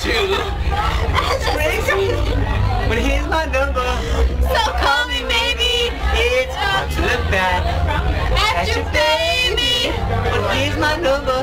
at you. Crazy. But here's my number. So call me baby. It's hard to look back at, at your baby. But here's my number.